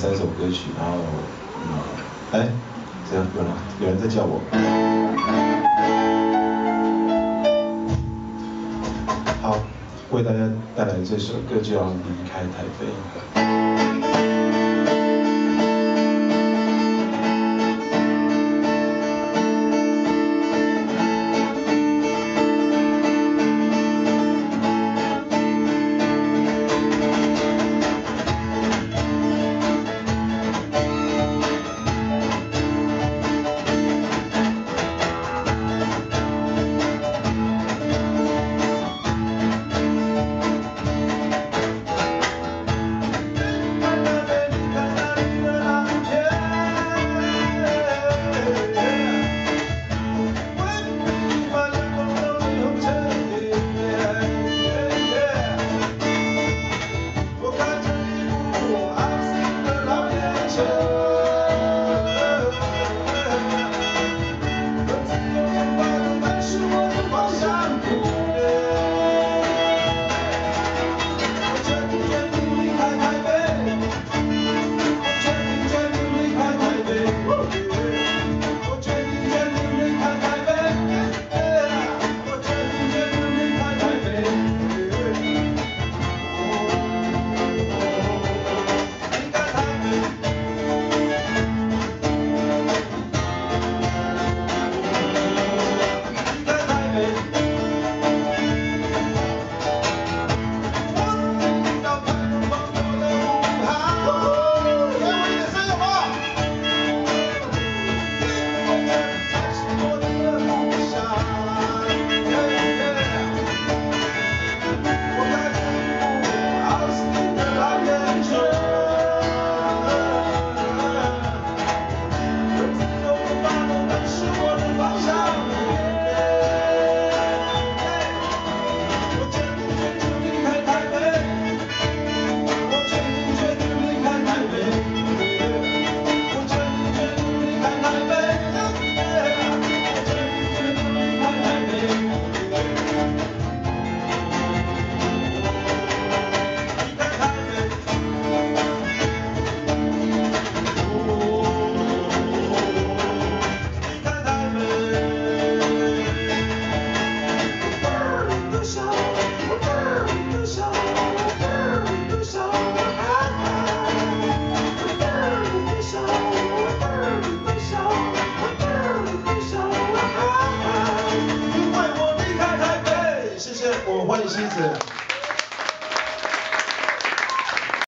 三首歌曲，然后，嗯，哎，这样有人有人在叫我。好，为大家带来这首歌就要《离开台北》。我们欢迎西子。